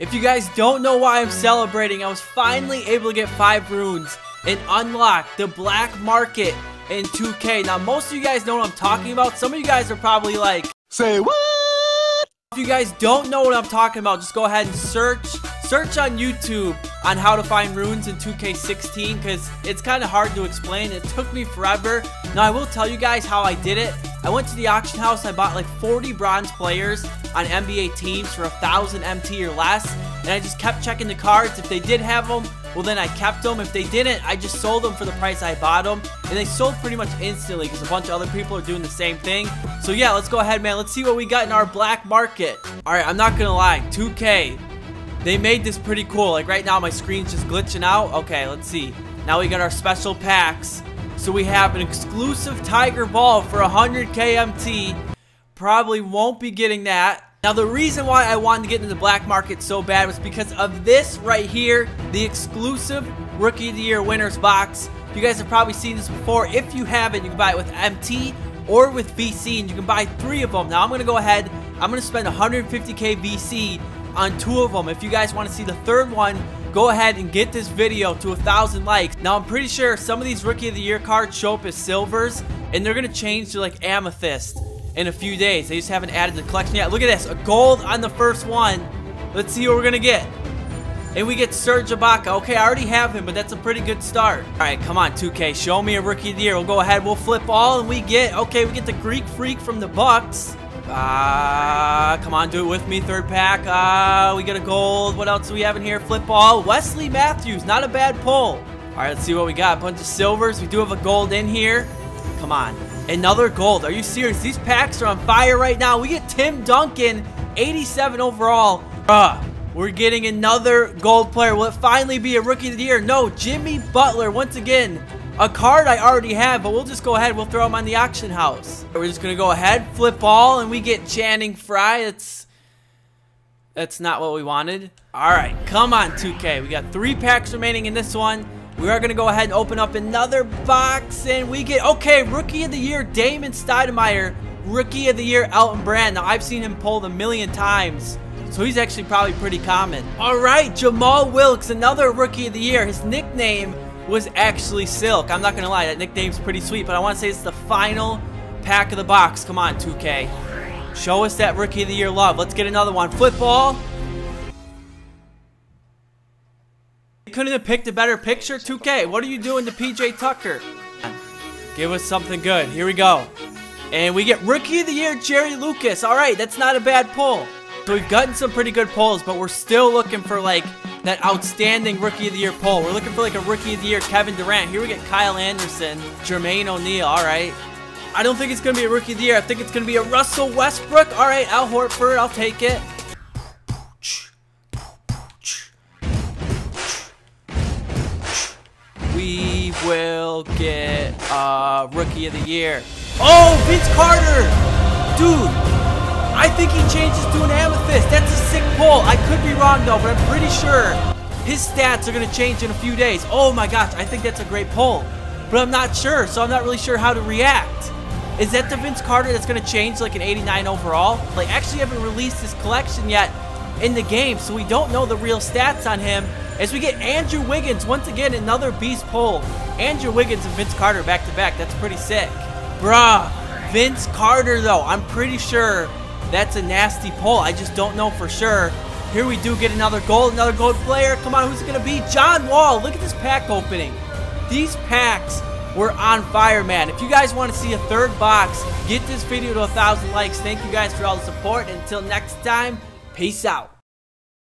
If you guys don't know why I'm celebrating, I was finally able to get 5 runes and unlock the black market in 2K. Now, most of you guys know what I'm talking about. Some of you guys are probably like, Say what? if you guys don't know what I'm talking about, just go ahead and search search on YouTube on how to find runes in 2K16 because it's kind of hard to explain. It took me forever. Now, I will tell you guys how I did it. I went to the auction house. I bought like 40 bronze players on NBA teams for a 1,000 MT or less. And I just kept checking the cards. If they did have them, well then I kept them. If they didn't, I just sold them for the price I bought them. And they sold pretty much instantly because a bunch of other people are doing the same thing. So yeah, let's go ahead, man. Let's see what we got in our black market. Alright, I'm not gonna lie. 2K. They made this pretty cool. Like right now, my screen's just glitching out. Okay, let's see. Now we got our special packs. So we have an exclusive Tiger Ball for 100 KMT. Probably won't be getting that. Now the reason why I wanted to get into the black market so bad was because of this right here, the exclusive Rookie of the Year winners box. You guys have probably seen this before. If you haven't, you can buy it with MT or with VC, and you can buy three of them. Now I'm going to go ahead, I'm going to spend 150k VC on two of them. If you guys want to see the third one, go ahead and get this video to a thousand likes. Now I'm pretty sure some of these Rookie of the Year cards show up as silvers, and they're going to change to like amethyst in a few days. They just haven't added the collection yet. Look at this, a gold on the first one. Let's see what we're going to get. And we get Serge Ibaka. Okay, I already have him, but that's a pretty good start. All right, come on, 2K. Show me a Rookie of the Year. We'll go ahead. We'll flip all, and we get... Okay, we get the Greek Freak from the Bucks. Ah, uh, come on, do it with me. Third pack. Uh, we get a gold. What else do we have in here? Flip ball. Wesley Matthews. Not a bad pull. All right, let's see what we got. A bunch of silvers. We do have a gold in here. Come on. Another gold. Are you serious? These packs are on fire right now. We get Tim Duncan, 87 overall. Bruh. We're getting another gold player. Will it finally be a Rookie of the Year? No, Jimmy Butler, once again. A card I already have, but we'll just go ahead. We'll throw him on the auction house. We're just going to go ahead, flip all, and we get Channing Frye. That's, that's not what we wanted. All right, come on, 2K. We got three packs remaining in this one. We are going to go ahead and open up another box, and we get, okay, Rookie of the Year, Damon Stoudamire. Rookie of the Year, Elton Brand. Now, I've seen him pulled a million times. So he's actually probably pretty common. All right, Jamal Wilkes, another Rookie of the Year. His nickname was actually Silk. I'm not going to lie, that nickname's pretty sweet, but I want to say it's the final pack of the box. Come on, 2K. Show us that Rookie of the Year love. Let's get another one. Football. You couldn't have picked a better picture, 2K. What are you doing to PJ Tucker? Give us something good. Here we go. And we get Rookie of the Year, Jerry Lucas. All right, that's not a bad pull. So we've gotten some pretty good pulls, but we're still looking for like that outstanding Rookie of the Year poll. We're looking for like a Rookie of the Year Kevin Durant. Here we get Kyle Anderson, Jermaine O'Neal. All right. I don't think it's going to be a Rookie of the Year. I think it's going to be a Russell Westbrook. All right, Al Horford. I'll take it. We will get a Rookie of the Year. Oh, Vince Carter! Dude, I think he changes to an amethyst. That's a sick pull. I could be wrong though, but I'm pretty sure his stats are going to change in a few days. Oh my gosh, I think that's a great pull. But I'm not sure, so I'm not really sure how to react. Is that the Vince Carter that's going to change like an 89 overall? Like, actually haven't released his collection yet in the game, so we don't know the real stats on him. As we get Andrew Wiggins, once again, another beast pull. Andrew Wiggins and Vince Carter back to back. That's pretty sick. Bruh, Vince Carter, though, I'm pretty sure that's a nasty pull. I just don't know for sure. Here we do get another gold, another gold player. Come on, who's it going to be? John Wall. Look at this pack opening. These packs were on fire, man. If you guys want to see a third box, get this video to a thousand likes. Thank you guys for all the support. Until next time, peace out.